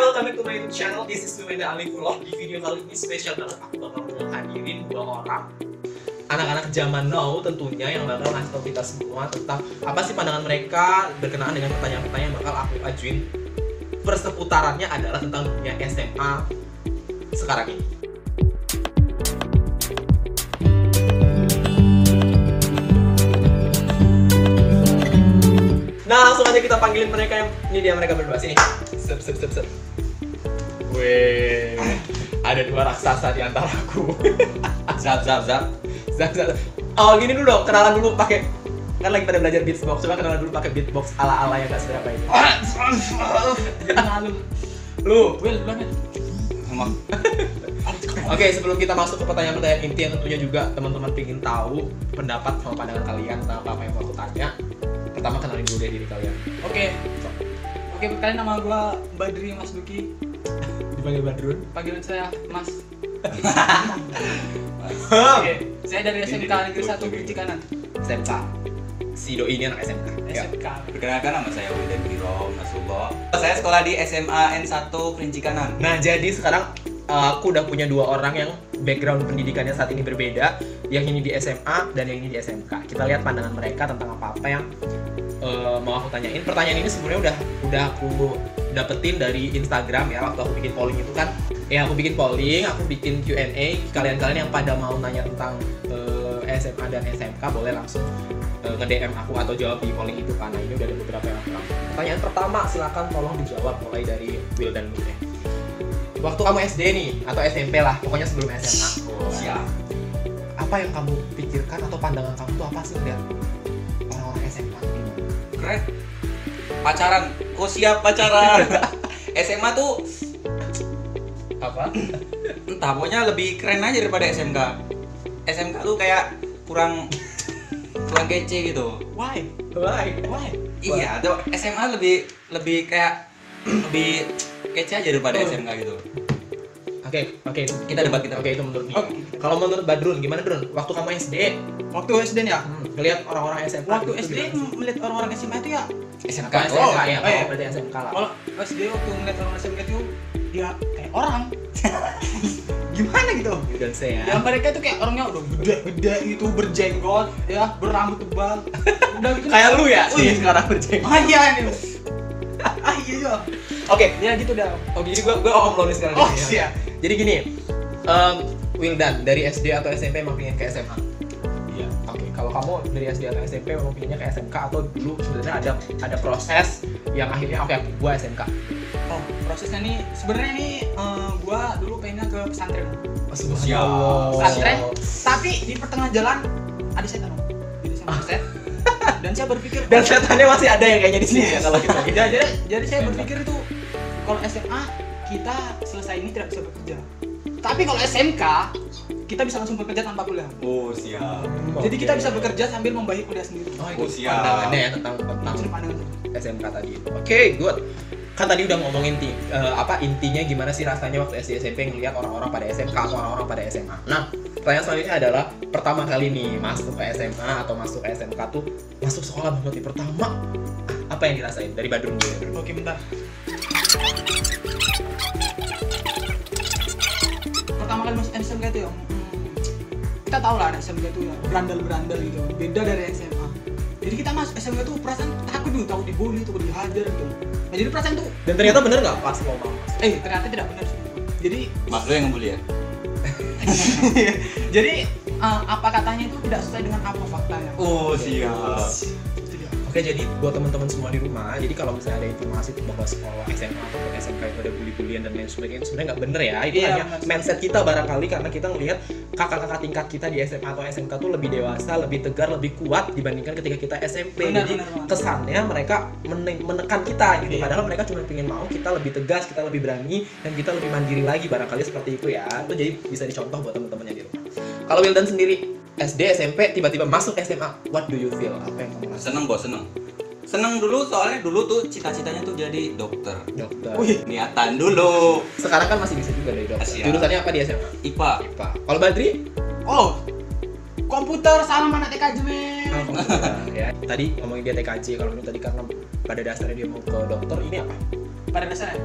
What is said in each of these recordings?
welcome back to my channel. This is Nuenda Alifullah. Di video kali ini spesial banget. Aku bakal menghadirin dua orang anak-anak zaman now tentunya yang bakal ngasih tau kita semua tentang apa sih pandangan mereka berkenaan dengan pertanyaan-pertanyaan yang bakal aku ajuin. Perseputarannya adalah tentang dunia SMA sekarang ini. Nah, langsung aja kita panggilin mereka yang ini dia mereka berdua sini. Sep sep sep sep. Weh, ada dua raksasa di antara aku. Zap zap zap. Zap, zap. Oh, gini dulu dong, kenalan dulu pakai kan lagi pada belajar beatbox. Coba kenalan dulu pakai beatbox ala-ala yang gak seberapa ini. Lalu, Lu, Will, banget. Emang Oke, sebelum kita masuk ke pertanyaan-pertanyaan inti yang tentunya juga teman-teman ingin tahu pendapat sama pandangan kalian tentang apa yang mau aku tanya. Pertama kenalin dulu deh diri kalian. Oke. Oke, kalian nama gua Badri Mas Duki. Dipanggil Badrun. Panggilan saya Mas. Oke, saya dari SMK Negeri 1 Kunci Kanan. SMK. Si doi ini anak SMK. Ya. SMK. perkenalkan nama saya Wildan Kiro Nasrullah. Saya sekolah di SMA N1 Kerinci Kanan. Nah, jadi sekarang aku udah punya dua orang yang background pendidikannya saat ini berbeda, yang ini di SMA dan yang ini di SMK. Kita lihat pandangan mereka tentang apa-apa yang uh, mau aku tanyain. Pertanyaan ini sebenarnya udah udah aku dapetin dari Instagram ya waktu aku bikin polling itu kan. Ya aku bikin polling, aku bikin Q&A. Kalian-kalian yang pada mau nanya tentang uh, SMA dan SMK boleh langsung uh, nge-DM aku atau jawab di polling itu karena ini udah ada beberapa yang aku. Pertanyaan pertama silakan tolong dijawab mulai dari Will dan deh. Waktu kamu SD nih atau SMP lah, pokoknya sebelum SMA. Siap. Apa yang kamu pikirkan atau pandangan kamu tuh apa sih lihat orang-orang SMA ini? Keren. Pacaran. Oh siap pacaran. SMA tuh Apa? entah pokoknya lebih keren aja daripada SMK. SMK tuh kayak kurang kurang kece gitu. Why? Why? Why? Iya, tuh SMA lebih lebih kayak lebih kece aja daripada SMK gitu. Oke, oke. Kita debat, kita Oke, itu menurut dia. Oke. Kalau menurut Badrun, gimana Drun? Waktu kamu SD, Waktu SD nih ya. hmm, ngelihat orang-orang SMA. Waktu gitu SD melihat orang-orang SMA itu ya. SMK. Kalau Oh, SMK ya, oh, iya. oh, berarti SMK lah. Kalau SD waktu melihat orang SMK itu dia kayak orang. Gimana gitu? You don't say Ya ya. mereka tuh kayak orangnya udah gede-gede gitu, berjenggot, ya, berambut tebal. Udah gitu. Kayak lu ya, Wih. sih sekarang berjenggot. Ah iya nih. Ah iya iya. Oke, Ya gitu dah. Oh jadi gue gue nih sekarang. Oh ya. siap. Jadi gini, um, Wildan dari SD atau SMP emang pengen ke SMA? Iya. Oke, kalau kamu dari SD atau SMP emang pengennya ke SMK atau dulu sebenarnya ada ada proses yang akhirnya oke gue SMK. Oh, prosesnya nih sebenarnya nih eh, gua dulu pengennya ke pesantren. Oh. Pesantren, tapi di pertengahan jalan ada setan. Jadi. Dan saya berpikir Dan setannya masih ada yang kayaknya di sini ya kalau kita. Ya, jadi, jadi saya berpikir itu kalau SMA kita selesai ini tidak bisa bekerja. Tapi kalau SMK kita bisa langsung bekerja tanpa kuliah. Oh, siap. Jadi kita bisa bekerja sambil membayar kuliah sendiri. Oh, Oh, itu siap. pandangannya ya tentang tentang Itu pandangan. SMK tadi. Oke, good. Kan tadi udah ngomongin eh, apa intinya gimana sih rasanya waktu SD SMP ngelihat orang-orang pada SMK atau orang-orang pada SMA. Nah, pertanyaan selanjutnya adalah pertama kali nih masuk ke SMA atau masuk ke SMK tuh masuk sekolah banget nih pertama apa yang dirasain dari ya, Badrun? Oke, bentar. Pertama kali masuk SMK itu ya, hmm, kita tahu lah anak SMK itu ya berandal-berandal gitu, beda dari SMA. Jadi kita masuk SMK itu perasaan takut dulu, tahu dibully, takut dihajar gitu. Nah jadi perasaan tuh, Dan ternyata bener nggak pas mau masuk? eh ternyata tidak benar sih. Jadi Mas lu yang ngebully ya? jadi eh, apa katanya itu tidak sesuai dengan apa faktanya. Oh, Itu Oke, jadi buat teman-teman semua di rumah, jadi kalau misalnya ada informasi bahwa sekolah SMA atau SMK itu ada bully-bulian dan lain sebagainya, sebenarnya nggak bener ya. Itu Iya, hanya mindset kita barangkali karena kita ngelihat kakak-kakak tingkat kita di SMA atau SMK tuh lebih dewasa, lebih tegar, lebih kuat dibandingkan ketika kita SMP. Benar, jadi banget. kesannya mereka mene- menekan kita gitu. Iya. Padahal mereka cuma pengen mau kita lebih tegas, kita lebih berani, dan kita lebih mandiri lagi barangkali seperti itu ya. Itu jadi bisa dicontoh buat teman-temannya di rumah. Kalau Wildan sendiri SD, SMP, tiba-tiba masuk SMA, what do you feel? Apa yang kamu? Seneng bos, seneng. Seneng dulu soalnya dulu tuh cita-citanya tuh jadi dokter. Dokter. Wih, Niatan dulu. Sekarang kan masih bisa juga dari dokter. Siap. Jurusannya apa di SMA? IPA. IPA. Kalau Badri? oh komputer sama anak TKJ men. Oh, komputer, ya. Tadi ngomongin dia TKJ, kalau ini tadi karena pada dasarnya dia mau ke dokter, ini apa? Pada dasarnya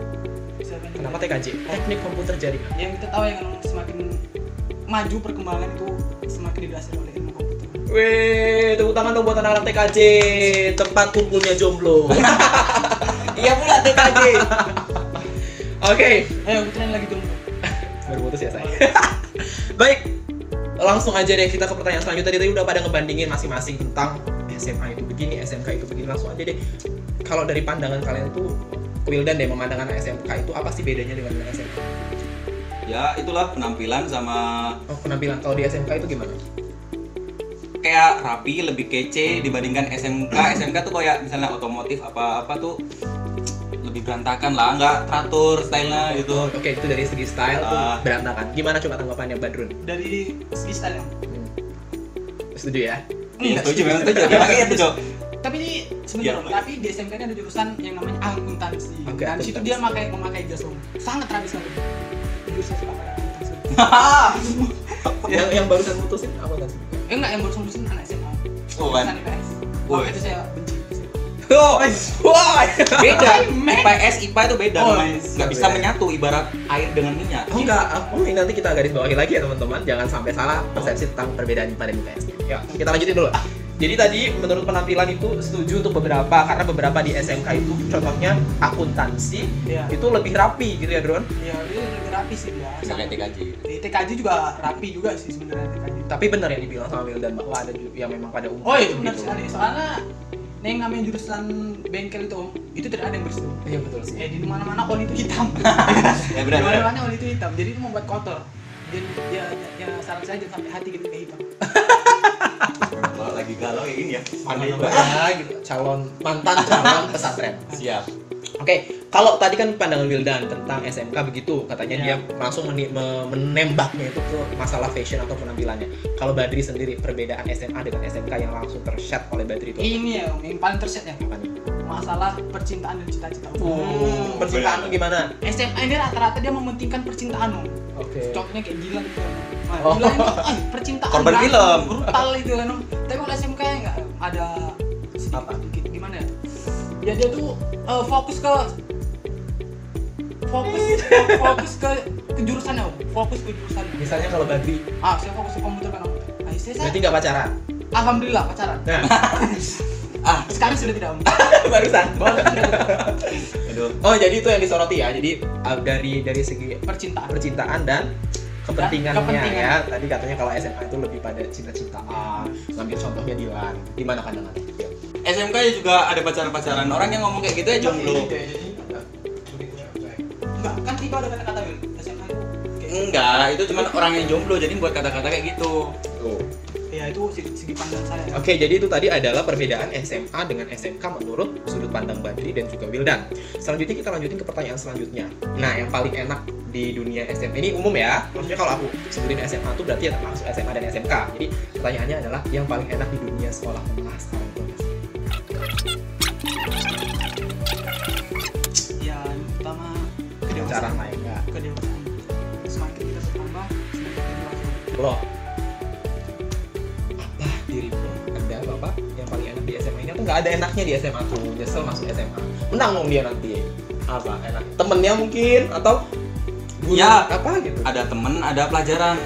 Kenapa TKJ? Teknik komputer jaringan. Yang kita tahu yang semakin maju perkembangan itu semakin didasari oleh ilmu komputer. Wih, tepuk tangan dong buat anak-anak TKJ. Tempat kumpulnya jomblo. Iya pula TKJ. Oke, Ayo kebetulan lagi jomblo. baru putus ya saya. Baik, langsung aja deh kita ke pertanyaan selanjutnya. Tadi udah pada ngebandingin masing-masing tentang SMA itu begini, SMK itu begini. Langsung aja deh. Kalau dari pandangan kalian itu, Wildan deh memandangkan SMK itu apa sih bedanya dengan SMK? Ya itulah penampilan sama Oh, penampilan kalau di SMK itu gimana? kayak rapi, lebih kece dibandingkan SMK. SMK tuh kayak misalnya otomotif apa-apa tuh lebih berantakan lah, nggak teratur stylenya gitu. Oh, Oke, itu dari segi style tuh Ah. berantakan. Gimana coba tanggapannya Badrun? Dari segi style Hmm. Setuju ya? Iya setuju, memang setuju. Iya tuh, Cok. tapi ini sebenarnya tapi di SMK ini ada jurusan yang namanya akuntansi Oke, dan di situ dia memakai memakai jas sangat rapi yang yang barusan putusin apa tadi? eh enggak yang baru solusin anak SMA Oh, kan. IPS Woi. Makanya itu saya benci Oh, wah. Beda. IPS IPA itu beda Oh, namanya. Nggak bisa menyatu ibarat air dengan minyak. Oh enggak, oh, ini nanti kita garis bawahi lagi ya teman-teman. Jangan sampai salah persepsi tentang perbedaan IPA dan IPS. Ya, kita lanjutin dulu. Jadi tadi menurut penampilan itu setuju untuk beberapa karena beberapa di SMK itu contohnya akuntansi Iya. itu lebih rapi gitu ya, Drone. ya dia lebih rapi sih dia Misalnya TKJ. di TKJ juga rapi juga sih sebenarnya TKJ Tapi benar yang dibilang sama Wildan bahwa ada yang memang pada umumnya oh itu benar gitu. sekali soalnya yang namanya jurusan bengkel itu om itu tidak ada yang bersih. Iya betul sih. eh di mana mana oli itu hitam Ya di benar. mana benar. mana oli itu hitam jadi itu membuat kotor jadi ya, ya, ya saran saya jangan sampai hati gitu kayak hitam Kalau lagi galau ya ini ya. Pandai gitu. calon mantan calon pesantren. Siap. Oke, kalau tadi kan pandangan Wildan tentang SMK begitu, katanya Ya. dia langsung meni- me- menembaknya itu ke masalah fashion atau penampilannya. Kalau Badri sendiri perbedaan SMA dengan SMK yang langsung terset oleh Badri itu ini ya yang paling terset ya apa nih? Masalah percintaan dan cita-cita Om. Hmm, percintaan lu gimana? SMA ini rata-rata dia mementingkan percintaan. Oke. contohnya kayak Gilang gitu nah, Oh. Gilang itu ay, percintaan Korban film. brutal itu kan tapi kalau SMK ya nggak ada sedikit Apa? sedikit gimana ya ya dia tuh eh, fokus ke fokus fokus ke ke jurusannya Om. fokus ke jurusannya Misalnya kalau Badri, ah saya fokus ke komputer kan Om. nah, saya, saya berarti nggak pacaran? alhamdulillah pacaran Nah, Ah, sekarang sudah tidak Om. barusan. Aduh. Oh, jadi itu yang disoroti ya. Jadi uh, dari dari segi percintaan percintaan dan kepentingannya kepentingan. ya. Tadi katanya kalau SMA itu lebih pada cinta-cintaan. Ngambil contohnya Dilan. Gimana pandangannya? SMK ya juga ada pacaran-pacaran. Orang yang ngomong kayak gitu ya jomblo. enggak kan tiba ada kata-kata. SMA Enggak, itu cuma orang yang jomblo jadi buat kata-kata kayak gitu. Tuh. Ya itu segi, pandang saya Oke, jadi itu tadi adalah perbedaan SMA dengan SMK menurut sudut pandang Badri dan juga Wildan. Selanjutnya kita lanjutin ke pertanyaan selanjutnya. Nah, yang paling enak di dunia SMA ini umum ya. Maksudnya kalau aku sebutin SMA itu berarti ya termasuk SMA dan SMK. Jadi pertanyaannya adalah yang paling enak di dunia sekolah menengah sekarang itu ya yang pertama Cara kedewasaan main enggak? kedewasaan semakin kita bertambah semakin kita dewasa Lo nggak ada enaknya di SMA tuh. Nyesel masuk SMA menang dong dia nanti. Apa enak. Temennya mungkin atau guru Ya. apa gitu. Ada temen, ada pelajaran.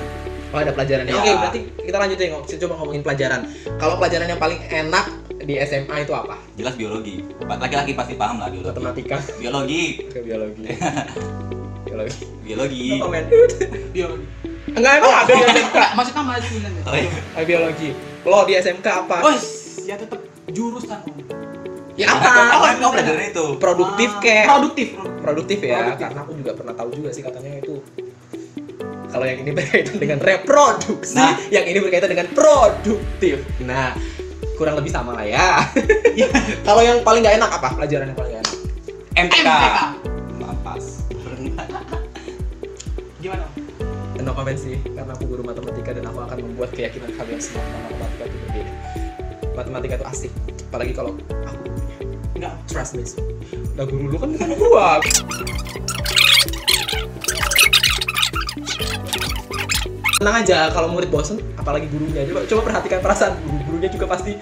oh ada pelajarannya Ya. oke berarti kita lanjutin ngom- coba ngomongin pelajaran. Kalau pelajaran yang paling enak di SMA itu apa? Jelas biologi. Laki-laki pasti paham lah biologi. matematika. Biologi, ke biologi. Biologi. Biologi. no comment biologi. Enggak emang ada di SMK enggak maksudnya ya Oh, iya. Ah, biologi. Lo di SMK apa? Oh ya tetap jurusan om ya Oh, apa oh, pelajaran itu. produktif Ah, kayak produktif produktif. ya Produktif. karena aku juga pernah tahu juga sih katanya itu kalau yang ini berkaitan dengan reproduksi Nah. yang ini berkaitan dengan produktif nah kurang lebih sama lah ya kalau yang paling nggak enak apa pelajaran yang paling nggak enak MTK. MTK. Mapas. gimana no comment sih karena aku guru matematika dan aku akan membuat keyakinan kalian semua tentang matematika itu berbeda matematika itu asik apalagi kalau aku enggak trust me. Nah guru lu kan bukan gua Tenang aja, kalau murid bosen, apalagi gurunya. Coba, coba perhatikan perasaan guru. Gurunya juga pasti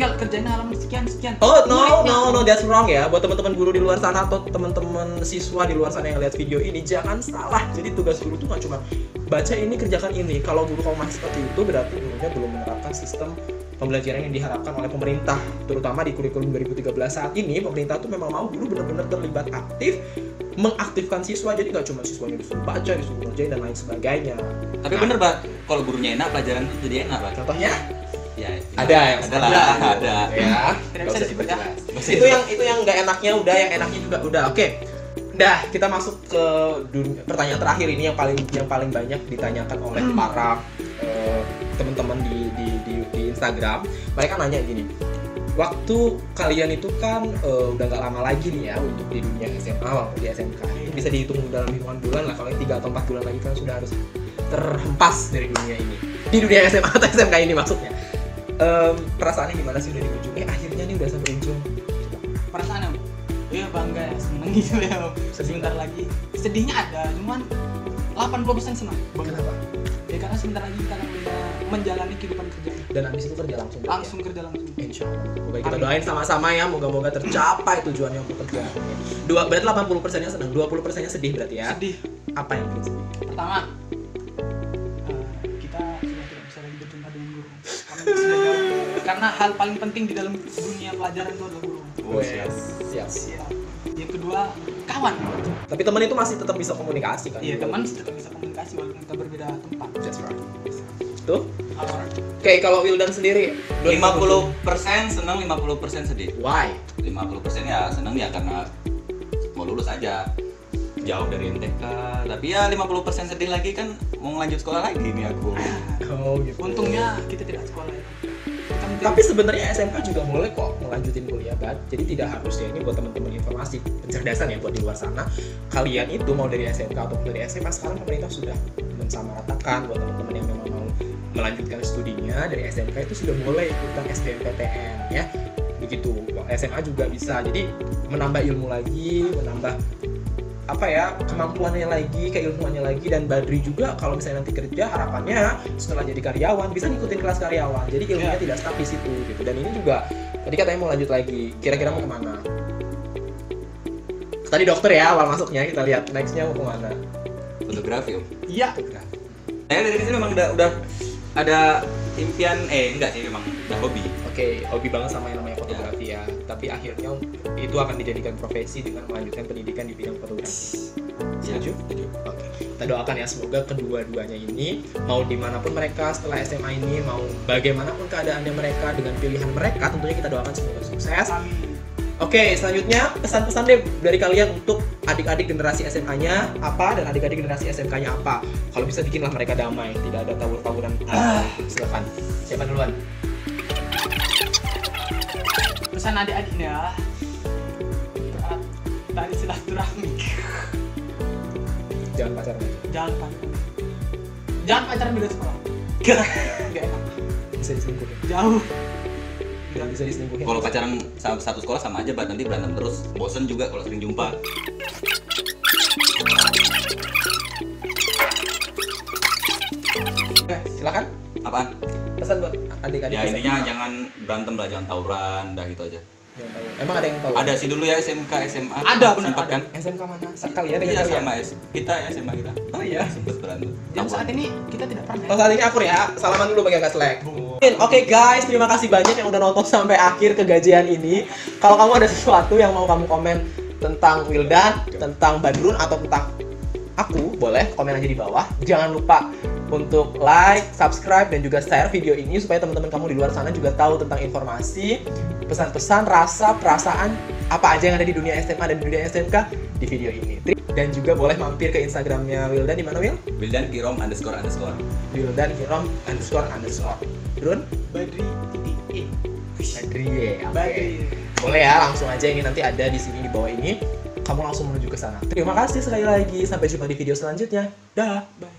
tinggal kerjain halaman sekian sekian. Oh no no no that's wrong ya. Buat teman-teman guru di luar sana atau teman-teman siswa di luar sana yang lihat video ini jangan salah. Jadi tugas guru tuh nggak cuma baca ini kerjakan ini. Kalau guru kamu masih seperti itu berarti gurunya belum menerapkan sistem pembelajaran yang diharapkan oleh pemerintah. Terutama di kurikulum 2013 saat ini pemerintah tuh memang mau guru benar-benar terlibat aktif mengaktifkan siswa. Jadi nggak cuma siswanya disuruh baca disuruh ngerjain dan lain sebagainya. Tapi bener, Pak. Kalau gurunya enak, pelajaran itu jadi enak, Pak. contohnya? Ya, ada yang ada lah, ada. ya Tidak bisa disebut ya. itu yang itu yang nggak enaknya udah yang enaknya juga udah oke Dah, kita masuk ke dunia, pertanyaan terakhir ini yang paling yang paling banyak ditanyakan oleh para eh, teman-teman di, di, di di Instagram. Mereka nanya gini, waktu kalian itu kan eh, udah nggak lama lagi nih ya untuk di dunia SMA, waktu di SMK itu bisa dihitung dalam hitungan bulan lah. Kalau tiga atau empat bulan lagi kan sudah harus terhempas dari dunia ini, di dunia SMA atau SMK ini maksudnya. Em, perasaannya gimana sih udah di ujung? Eh akhirnya nih udah sampai ujung. perasaan Om? ya bangga ya seneng gitu ya Om. Sebentar lagi sedihnya ada cuman 80% senang bangga Kenapa? ya karena sebentar lagi kita akan menjalani kehidupan kerja Dan abis itu kerja langsung. berarti ya? langsung kerja langsung Insya Allah. Moga kita doain sama-sama ya, moga-moga tercapai tujuannya untuk kerja. Dua, berarti 80 persennya senang, 20 persennya sedih berarti ya. sedih Apa yang bikin sedih? pertama karena hal paling penting di dalam dunia pelajaran itu adalah guru Oh, siap. siap. Siap. yang kedua kawan Tapi teman itu masih tetap bisa komunikasi kan? iya teman tetap bisa komunikasi walaupun kita berbeda tempat That's right. Tuh. Oke, kalau Wildan sendiri 50% senang, 50% sedih. Why? 50% ya senang ya karena mau lulus aja jauh dari NTK tapi ya 50% sedih lagi kan mau lanjut sekolah lagi nih aku Oh gitu. untungnya kita tidak sekolah ya Tapi sebenarnya SMK juga boleh kok melanjutin kuliah kan. Jadi tidak harus ya ini buat teman-teman informasi pencerdasan ya buat di luar sana. Kalian itu mau dari SMK atau dari SMA sekarang pemerintah sudah mensamaratakan buat teman-teman yang memang mau melanjutkan studinya dari SMK itu sudah boleh ikutan SBMPTN ya. Begitu. SMA juga bisa. Jadi menambah ilmu lagi, menambah apa ya kemampuannya lagi, keilmuannya lagi dan Badri juga kalau misalnya nanti kerja harapannya setelah jadi karyawan bisa ngikutin kelas karyawan. Jadi ilmunya Ya. tidak stuck di situ gitu. Dan ini juga tadi katanya mau lanjut lagi kira-kira mau ke mana? Tadi dokter ya awal masuknya kita lihat nextnya mau ke mana. Fotografi om. Iya. Saya dari kecil memang udah udah ada impian eh enggak sih memang udah hobi. Oke hobi banget sama yang namanya fotografi ya tapi akhirnya itu akan dijadikan profesi dengan melanjutkan pendidikan di bidang fotografi setuju? Oke, kita doakan ya semoga kedua-duanya ini mau di mana pun mereka setelah SMA ini mau bagaimanapun keadaannya mereka dengan pilihan mereka tentunya kita doakan semoga sukses. Oke, selanjutnya pesan-pesan deh dari kalian untuk adik-adik generasi SMA-nya apa dan adik-adik generasi SMK-nya apa. Kalau bisa bikinlah mereka damai, tidak ada tawur-tawuran. Ah, silakan. Siapa duluan? Pesan adik-adiknya tadi silaturahmi. Jangan pacaran. jangan pacaran. Jangan pacaran beda sekolah. Nggak enak. Bisa diselingkuhin. jauh. Tidak bisa diselingkuhin. kalau pacaran sa- satu sekolah sama aja bat nanti berantem terus. Bosen juga kalau sering jumpa. Oke, silakan. apaan? Pesan buat adik-adik. ya SMA. intinya jangan berantem lah jangan tawuran dah gitu aja. Tahu. Emang ada yang tahu? ada sih dulu ya SMK SMA Ada, benar, sempat kan SMK mana? Sekali ya dengan iya sama S kita ya SMA kita. Oh iya. sempet berantem. Dan saat ini kita tidak pernah. Oh saat ini akur ya, salaman dulu bagi kakak Slack Oke guys, terima kasih banyak yang udah nonton sampai akhir kegajian ini. Kalau kamu ada sesuatu yang mau kamu komen tentang Wildan, tentang Badrun, atau tentang aku, boleh komen aja di bawah. Jangan lupa untuk like, subscribe, dan juga share video ini Supaya teman-teman kamu di luar sana juga tahu tentang informasi Pesan-pesan, rasa, perasaan, apa aja yang ada di dunia SMA dan di dunia SMK di video ini. Dan juga boleh mampir ke Instagramnya Wildan di mana Wil? Wildan Kirom underscore underscore. Wildan Kirom underscore underscore. Drun badri. Titik e Badri ya badri. Boleh ya langsung aja ini nanti ada di sini di bawah ini. Kamu langsung menuju ke sana. Terima kasih sekali lagi. Sampai jumpa di video selanjutnya. Dah. Bye.